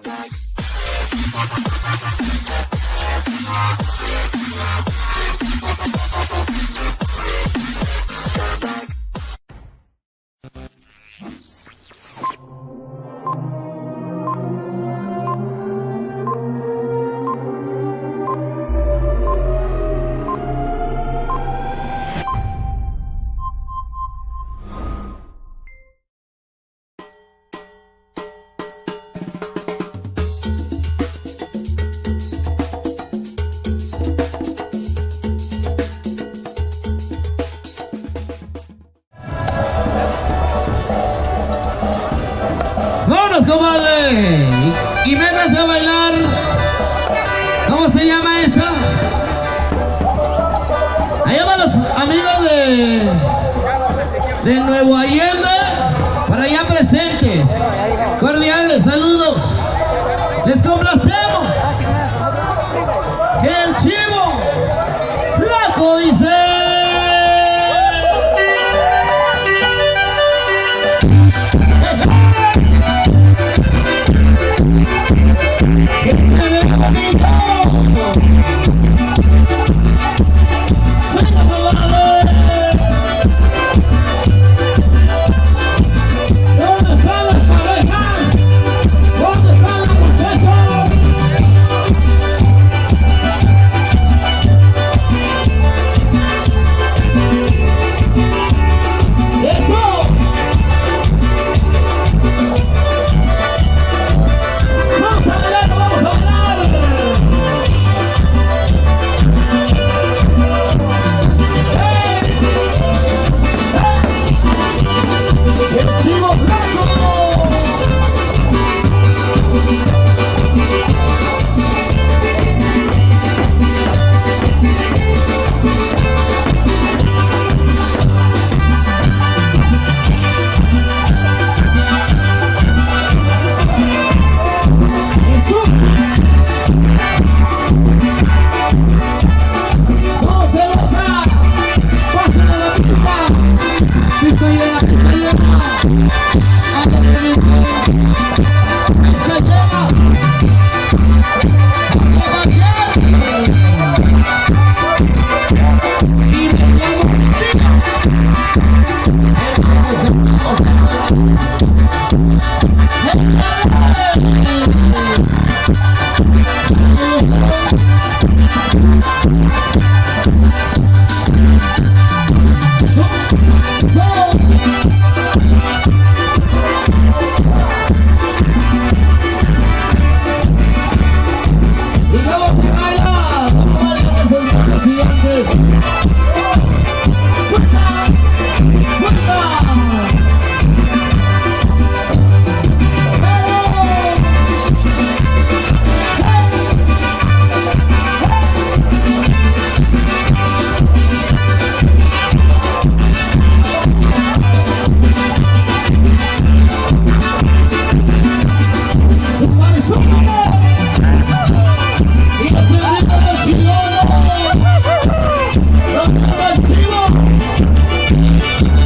Thank you. De, Nuevo Allende, Thank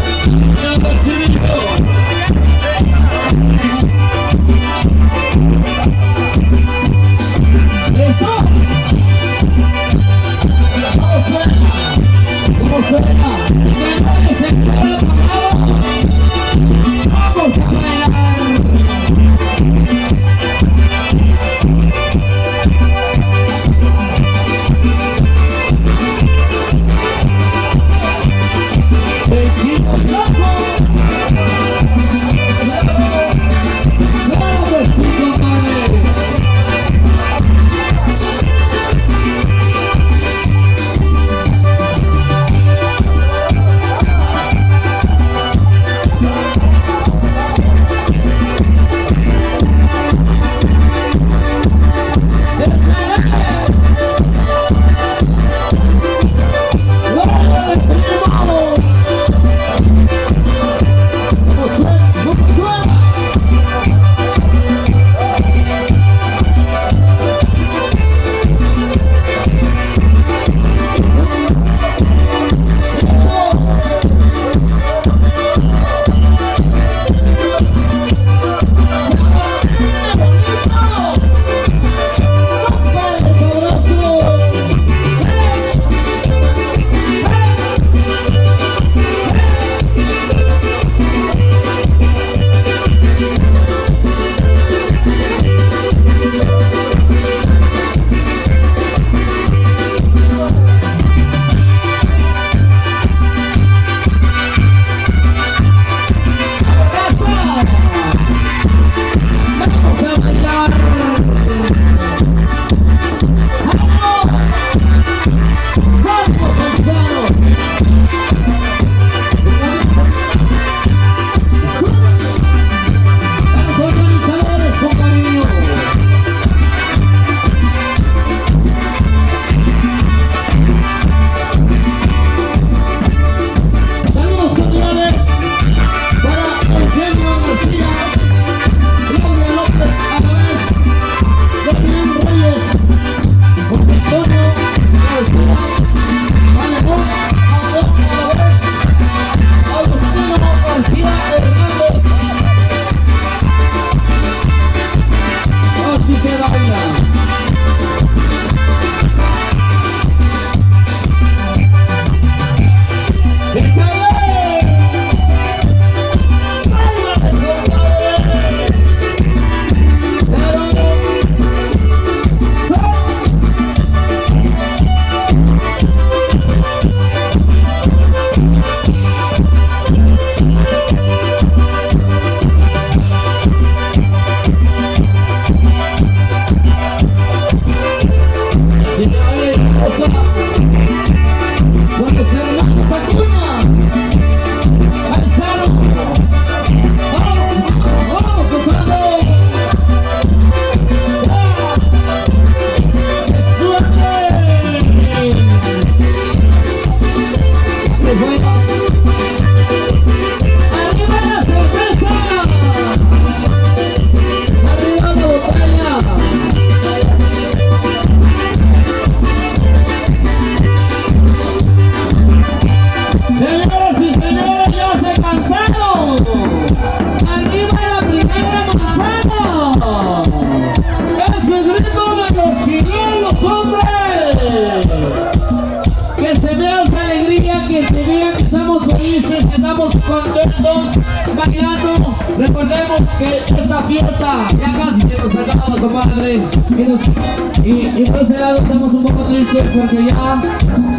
Recordemos que esta fiesta ya casi se nos acaba, compadre. Y, nos- y, y por ese lado estamos un poco tristes porque ya,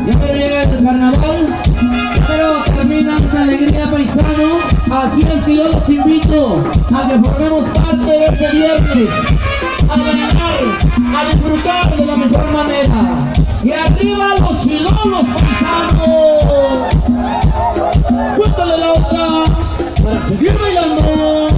ya pero llega el carnaval. Pero termina esta alegría paisano. Así es que yo los invito a que formemos parte de este viernes. A bailar, a disfrutar de la mejor manera. Y arriba los chilolos paisanos. Cuéntale la otra Yürü yandan.